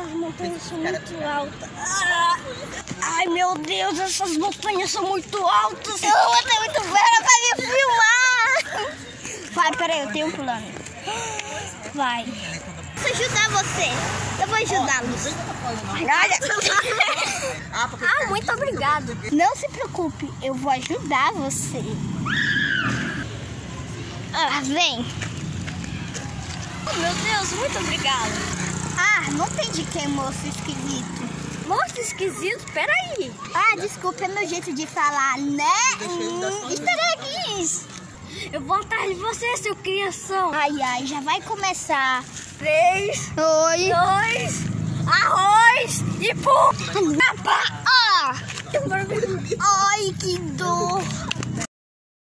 montanhas são muito altas. Ah! Ai, meu Deus, essas montanhas são muito altas. Eu vou ter muito vera pra me filmar. Vai, peraí, eu tenho um plano. Vai. Vou ajudar você. Eu vou ajudá-los. Ah, muito obrigado. Não se preocupe, eu vou ajudar você. Ah, vem. Oh, meu Deus, muito obrigado. Ah, não tem de que, moço esquisito. Moço esquisito? Peraí. Ah, desculpa, é meu jeito de falar, né? Hum, easter. Eu vou atrás de você, seu criação. Ai, ai, já vai começar. Três. Oi. Dois. Arroz e pum. Ah! Ai, que dor.